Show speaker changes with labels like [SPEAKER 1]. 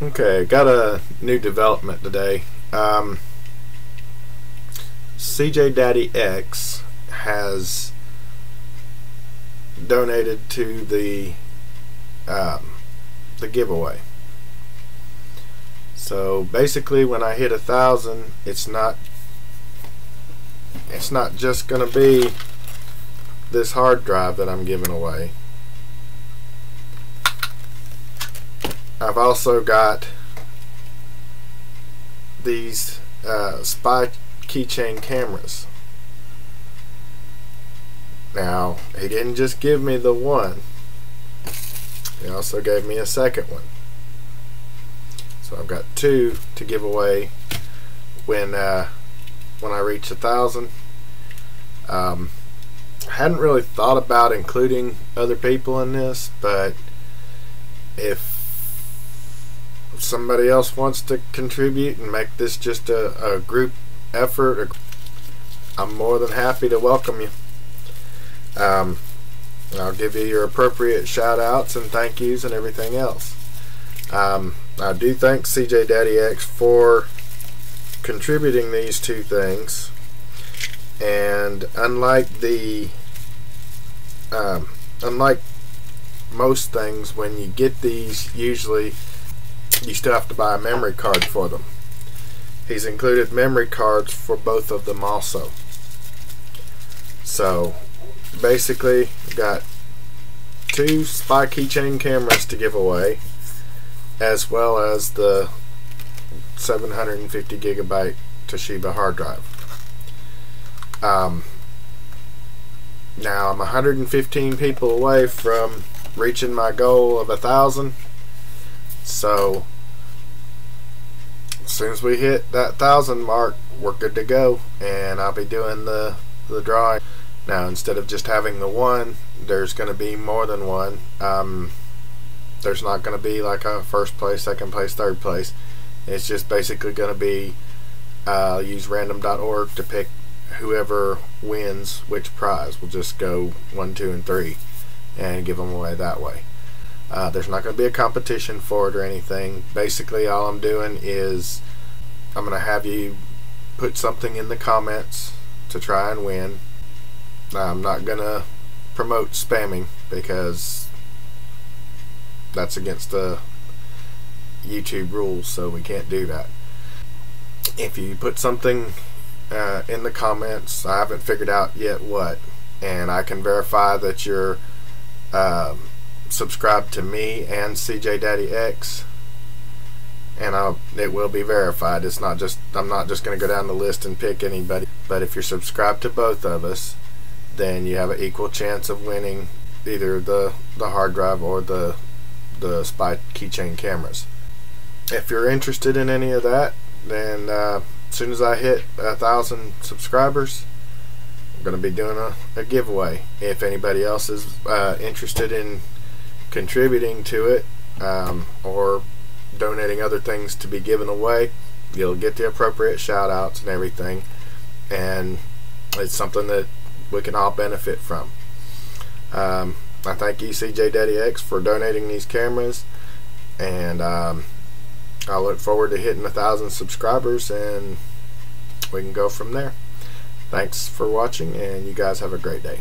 [SPEAKER 1] Okay, got a new development today. Um, CJ Daddy X has donated to the um, the giveaway. So basically, when I hit a thousand, it's not it's not just going to be this hard drive that I'm giving away. I've also got these uh, spy keychain cameras. Now, he didn't just give me the one. He also gave me a second one. So I've got two to give away when uh, when I reach a thousand. Um, hadn't really thought about including other people in this, but if somebody else wants to contribute and make this just a, a group effort, I'm more than happy to welcome you. Um, I'll give you your appropriate shout outs and thank yous and everything else. Um, I do thank CJ Daddy X for contributing these two things. And unlike the, um, unlike most things, when you get these, usually you still have to buy a memory card for them. He's included memory cards for both of them also. So basically got two spy keychain cameras to give away as well as the 750 gigabyte Toshiba hard drive. Um, now I'm 115 people away from reaching my goal of a thousand so as soon as we hit that thousand mark, we're good to go, and I'll be doing the the drawing. Now instead of just having the one, there's going to be more than one. Um, there's not going to be like a first place, second place, third place. It's just basically going to be uh, use random.org to pick whoever wins which prize. We'll just go one, two, and three, and give them away that way. Uh, there's not going to be a competition for it or anything. Basically, all I'm doing is I'm going to have you put something in the comments to try and win. I'm not going to promote spamming because that's against the YouTube rules, so we can't do that. If you put something uh, in the comments, I haven't figured out yet what, and I can verify that you're. Um, subscribe to me and CJ Daddy X and I'll, it will be verified. It's not just I'm not just going to go down the list and pick anybody. But if you're subscribed to both of us, then you have an equal chance of winning either the the hard drive or the the spy keychain cameras. If you're interested in any of that, then uh, as soon as I hit a thousand subscribers, I'm going to be doing a, a giveaway. If anybody else is uh, interested in contributing to it um, or donating other things to be given away, you'll get the appropriate shout outs and everything. And it's something that we can all benefit from. Um, I thank ECJ Daddy X for donating these cameras, and um, I look forward to hitting a thousand subscribers, and we can go from there. Thanks for watching, and you guys have a great day.